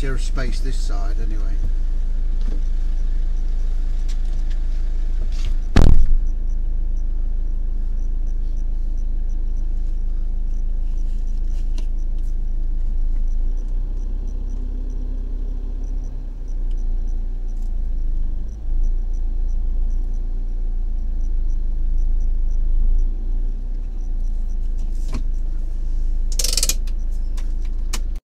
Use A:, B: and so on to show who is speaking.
A: plenty of space this side anyway.